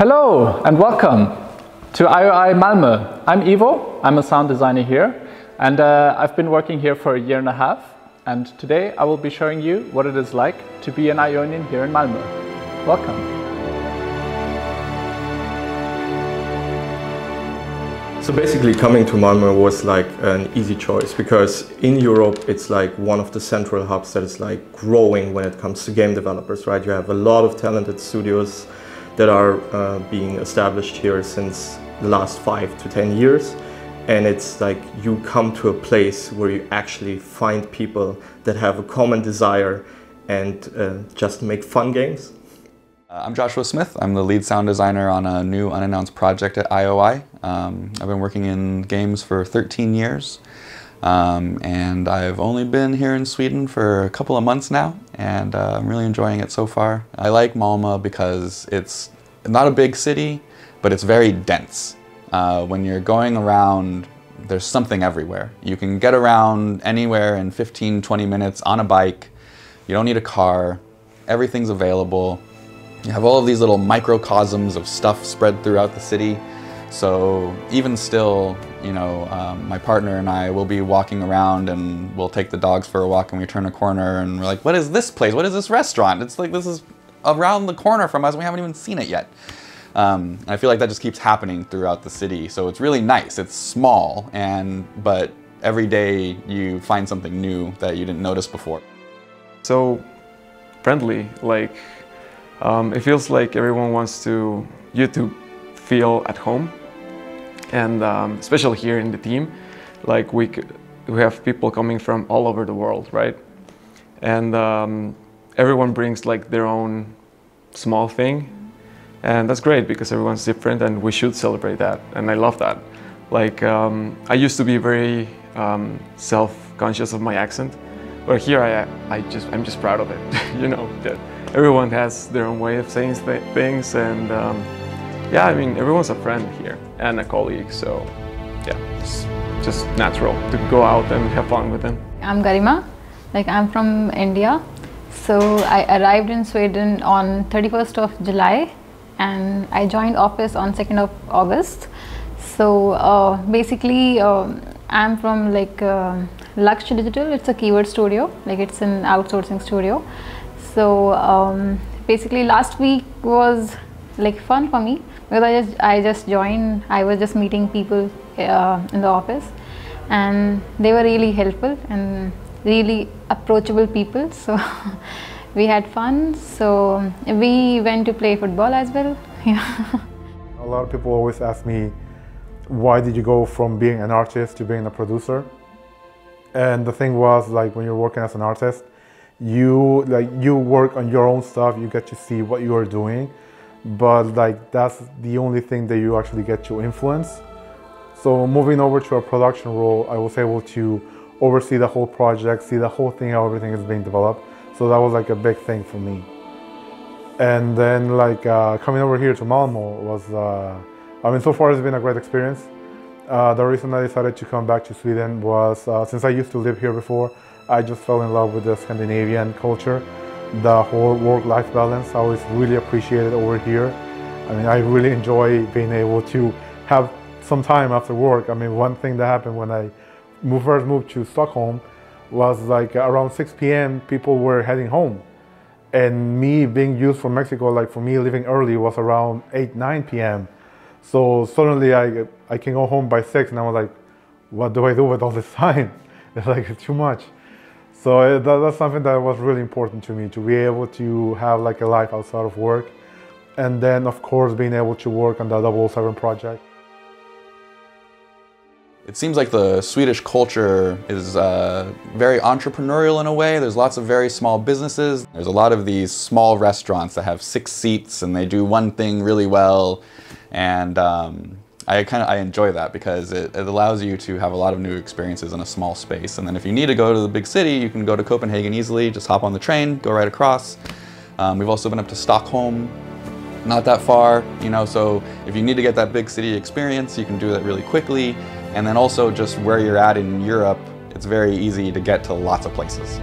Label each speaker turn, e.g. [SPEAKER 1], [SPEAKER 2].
[SPEAKER 1] Hello and welcome to IOI Malmö. I'm Ivo, I'm a sound designer here and uh, I've been working here for a year and a half and today I will be showing you what it is like to be an Ionian here in Malmö. Welcome.
[SPEAKER 2] So basically coming to Malmö was like an easy choice because in Europe it's like one of the central hubs that is like growing when it comes to game developers, right? You have a lot of talented studios that are uh, being established here since the last five to 10 years. And it's like you come to a place where you actually find people that have a common desire and uh, just make fun games.
[SPEAKER 3] Uh, I'm Joshua Smith. I'm the lead sound designer on a new unannounced project at IOI. Um, I've been working in games for 13 years. Um, and I've only been here in Sweden for a couple of months now, and uh, I'm really enjoying it so far. I like Malmö because it's not a big city, but it's very dense. Uh, when you're going around, there's something everywhere. You can get around anywhere in 15, 20 minutes on a bike. You don't need a car. Everything's available. You have all of these little microcosms of stuff spread throughout the city. So even still, you know, um, my partner and I will be walking around and we'll take the dogs for a walk and we turn a corner and we're like, what is this place? What is this restaurant? It's like, this is around the corner from us. We haven't even seen it yet. Um, I feel like that just keeps happening throughout the city. So it's really nice. It's small and, but every day you find something new that you didn't notice before.
[SPEAKER 4] So friendly, like um, it feels like everyone wants to you to feel at home and um, especially here in the team, like we, we have people coming from all over the world, right? And um, everyone brings like their own small thing. And that's great because everyone's different and we should celebrate that. And I love that. Like, um, I used to be very um, self-conscious of my accent, but here I, I just, I'm just proud of it, you know, that everyone has their own way of saying th things and um, yeah, I mean, everyone's a friend here and a colleague, so yeah, it's just natural to go out and have fun with them.
[SPEAKER 5] I'm Garima, like I'm from India. So I arrived in Sweden on 31st of July and I joined office on 2nd of August. So uh, basically uh, I'm from like uh, Lakshya Digital, it's a keyword studio, like it's an outsourcing studio. So um, basically last week was like fun for me because I just I just joined. I was just meeting people uh, in the office, and they were really helpful and really approachable people. So we had fun. So we went to play football as well. Yeah.
[SPEAKER 6] A lot of people always ask me, why did you go from being an artist to being a producer? And the thing was like when you're working as an artist, you like you work on your own stuff. You get to see what you are doing but like that's the only thing that you actually get to influence. So moving over to a production role, I was able to oversee the whole project, see the whole thing, how everything is being developed. So that was like a big thing for me. And then like uh, coming over here to Malmö was, uh, I mean, so far it's been a great experience. Uh, the reason I decided to come back to Sweden was uh, since I used to live here before, I just fell in love with the Scandinavian culture the whole work-life balance. I always really appreciate it over here. I mean, I really enjoy being able to have some time after work. I mean, one thing that happened when I moved, first moved to Stockholm was like around 6 p.m. people were heading home. And me being used from Mexico, like for me leaving early was around 8, 9 p.m. So suddenly I, I can go home by 6 and I was like, what do I do with all this time? It's like it's too much. So uh, that, that's something that was really important to me, to be able to have like a life outside of work. And then of course being able to work on the 007 project.
[SPEAKER 3] It seems like the Swedish culture is uh, very entrepreneurial in a way. There's lots of very small businesses. There's a lot of these small restaurants that have six seats and they do one thing really well. And um, I kind of I enjoy that because it, it, allows you to have a lot of new experiences in a small space. And then if you need to go to the big city, you can go to Copenhagen easily. Just hop on the train, go right across. Um, we've also been up to Stockholm, not that far, you know. So if you need to get that big city experience, you can do that really quickly. And then also just where you're at in Europe, it's very easy to get to lots of places.